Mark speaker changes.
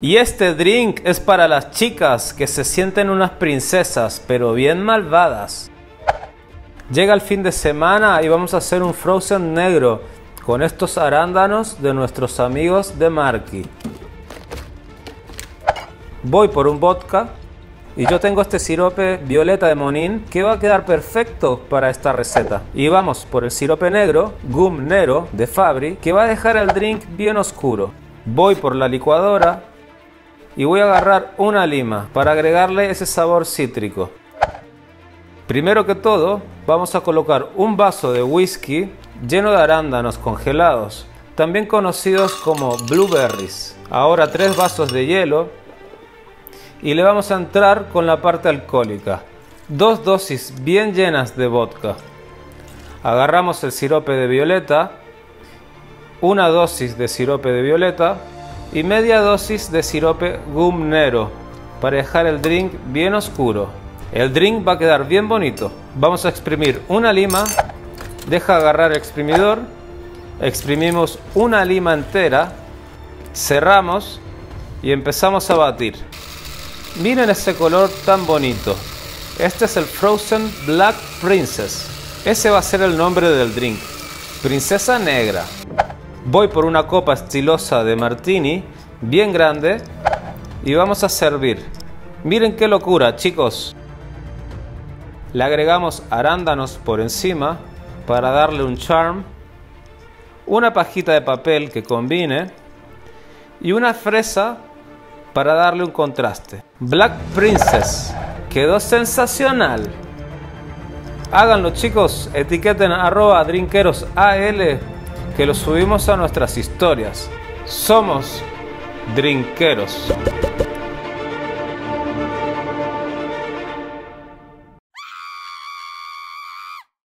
Speaker 1: Y este drink es para las chicas que se sienten unas princesas, pero bien malvadas. Llega el fin de semana y vamos a hacer un frozen negro con estos arándanos de nuestros amigos de Marky. Voy por un vodka y yo tengo este sirope violeta de Monin que va a quedar perfecto para esta receta. Y vamos por el sirope negro, Gum Nero de Fabri, que va a dejar el drink bien oscuro. Voy por la licuadora y voy a agarrar una lima para agregarle ese sabor cítrico. Primero que todo, vamos a colocar un vaso de whisky lleno de arándanos congelados, también conocidos como blueberries. Ahora tres vasos de hielo y le vamos a entrar con la parte alcohólica. Dos dosis bien llenas de vodka. Agarramos el sirope de violeta, una dosis de sirope de violeta y media dosis de sirope Gum Nero para dejar el drink bien oscuro. El drink va a quedar bien bonito. Vamos a exprimir una lima, deja agarrar el exprimidor, exprimimos una lima entera, cerramos y empezamos a batir. Miren ese color tan bonito. Este es el Frozen Black Princess. Ese va a ser el nombre del drink. Princesa Negra. Voy por una copa estilosa de martini, bien grande, y vamos a servir. Miren qué locura, chicos. Le agregamos arándanos por encima para darle un charm, una pajita de papel que combine y una fresa para darle un contraste. Black Princess quedó sensacional. Háganlo chicos, etiqueten arroba drinkerosal que lo subimos a nuestras historias. Somos drinkeros.